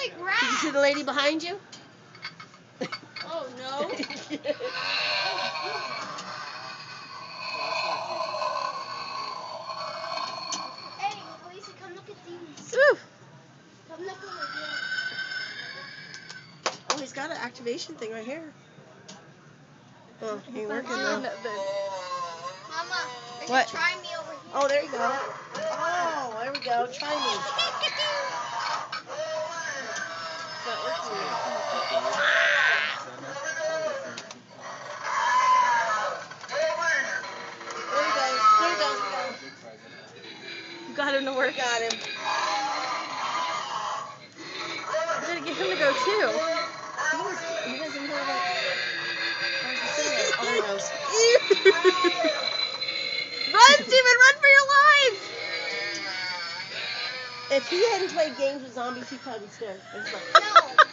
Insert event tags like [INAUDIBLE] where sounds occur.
like Did you see the lady behind you? Oh no. [LAUGHS] Hey, Lisa, come look at these. Ooh. Come look over here. Oh, he's got an activation thing right here. Oh, ain't working Mom. though. Mama, What? try me over here. Oh, there you go. Oh, there we go. Try me. [LAUGHS] got him to work. Got him. You gotta get him to go too. He, was, he doesn't have a. Where's the thing at? There he goes. [LAUGHS] Run, Steven, run for your life! If he hadn't played games with zombies, he'd probably be scared. There's my- No.